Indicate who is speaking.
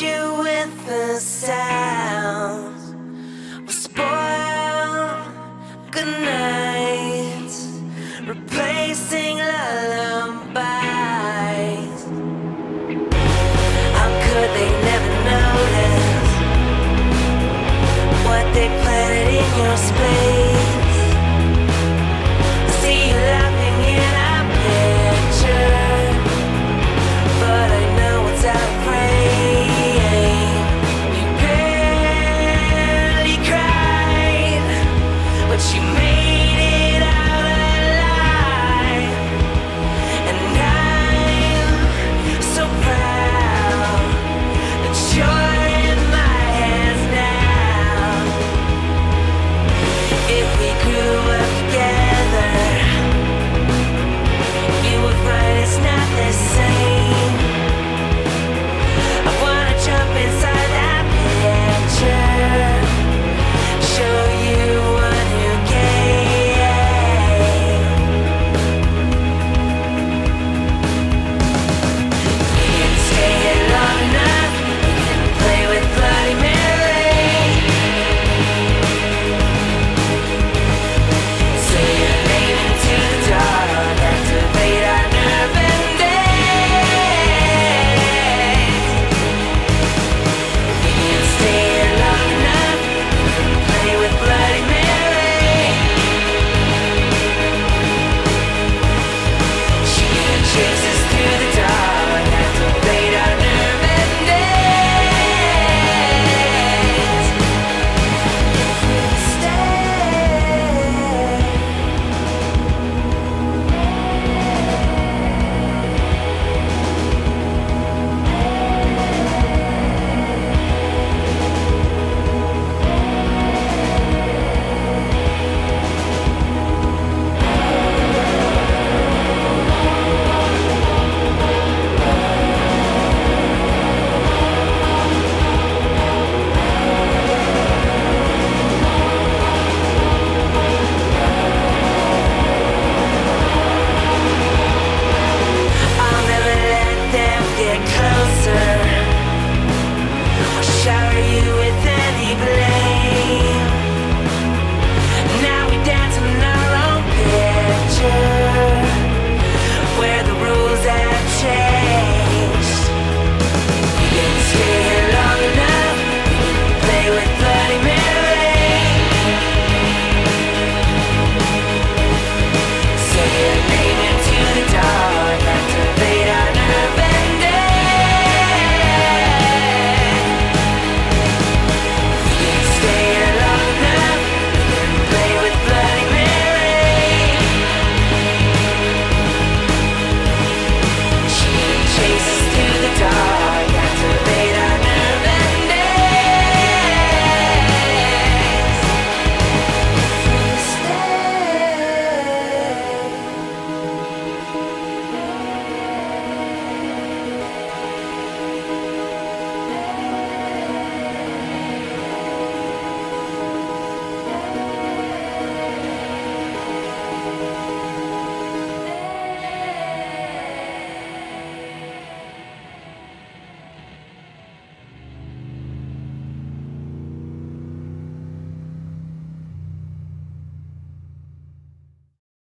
Speaker 1: you with the sounds We'll spoil good night, replacing love.